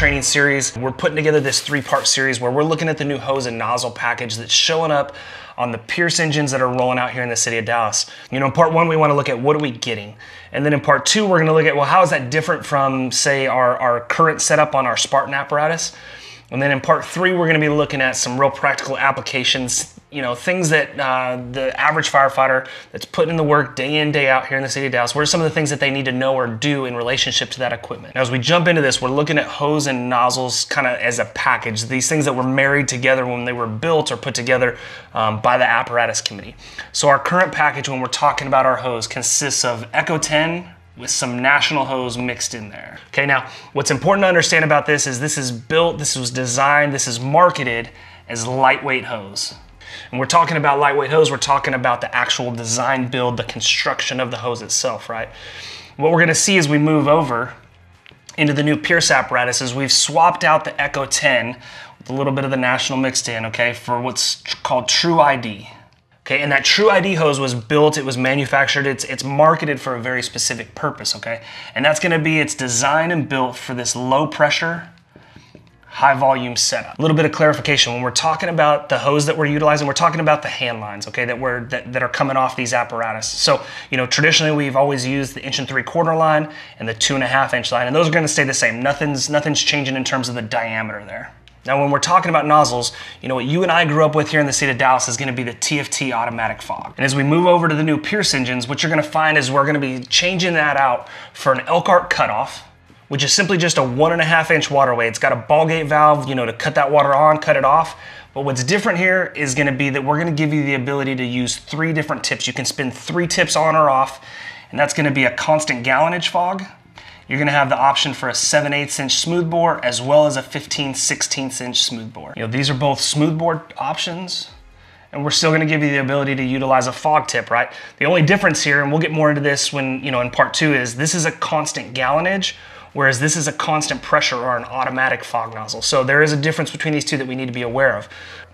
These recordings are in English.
training series. We're putting together this three-part series where we're looking at the new hose and nozzle package that's showing up on the Pierce engines that are rolling out here in the city of Dallas. You know, in part one, we wanna look at what are we getting? And then in part two, we're gonna look at, well, how is that different from, say, our, our current setup on our Spartan apparatus? And then in part three, we're gonna be looking at some real practical applications, you know, things that uh, the average firefighter that's putting in the work day in, day out here in the city of Dallas, what are some of the things that they need to know or do in relationship to that equipment? Now, as we jump into this, we're looking at hose and nozzles kind of as a package, these things that were married together when they were built or put together um, by the apparatus committee. So our current package, when we're talking about our hose, consists of Eco-10, with some national hose mixed in there. Okay, now what's important to understand about this is this is built, this was designed, this is marketed as lightweight hose. And we're talking about lightweight hose, we're talking about the actual design build, the construction of the hose itself, right? What we're gonna see as we move over into the new Pierce apparatus is we've swapped out the Eco-10 with a little bit of the National mixed in, okay, for what's called Tru-ID. Okay, and that Tru-ID hose was built, it was manufactured, it's, it's marketed for a very specific purpose, okay? And that's gonna be, it's designed and built for this low pressure, high volume setup. A little bit of clarification, when we're talking about the hose that we're utilizing, we're talking about the hand lines, okay, that we're that, that are coming off these apparatus. So, you know, traditionally we've always used the inch and three quarter line and the two and a half inch line, and those are gonna stay the same. Nothing's nothing's changing in terms of the diameter there. Now, when we're talking about nozzles, you know, what you and I grew up with here in the state of Dallas is gonna be the TFT automatic fog. And as we move over to the new Pierce engines, what you're gonna find is we're gonna be changing that out for an Elkhart cutoff, which is simply just a one and a half inch waterway. It's got a ball gate valve, you know, to cut that water on, cut it off. But what's different here is gonna be that we're gonna give you the ability to use three different tips. You can spin three tips on or off, and that's gonna be a constant gallonage fog, you're gonna have the option for a 7 8 inch smoothbore as well as a 15 16 inch smoothbore. You know, these are both smoothbore options and we're still gonna give you the ability to utilize a fog tip, right? The only difference here, and we'll get more into this when, you know, in part two is this is a constant gallonage, whereas this is a constant pressure or an automatic fog nozzle. So there is a difference between these two that we need to be aware of.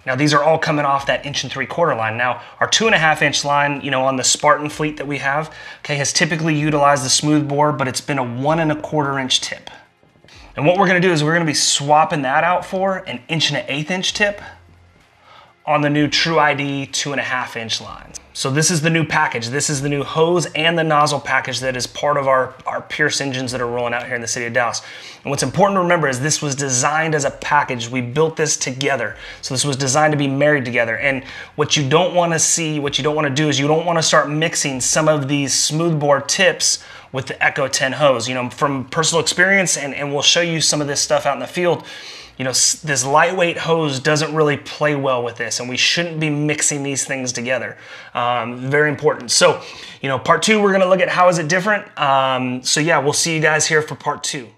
Now these are all coming off that inch and three quarter line. Now our two and a half inch line, you know, on the Spartan fleet that we have, okay, has typically utilized the smooth bore, but it's been a one and a quarter inch tip. And what we're gonna do is we're gonna be swapping that out for an inch and an eighth inch tip on the new Tru-ID two and a half inch lines. So this is the new package. This is the new hose and the nozzle package that is part of our, our Pierce engines that are rolling out here in the city of Dallas. And what's important to remember is this was designed as a package. We built this together. So this was designed to be married together. And what you don't wanna see, what you don't wanna do is you don't wanna start mixing some of these smoothbore tips with the Eco-10 hose. You know, from personal experience, and, and we'll show you some of this stuff out in the field, you know, this lightweight hose doesn't really play well with this, and we shouldn't be mixing these things together. Um, very important. So, you know, part two, we're gonna look at how is it different. Um, so yeah, we'll see you guys here for part two.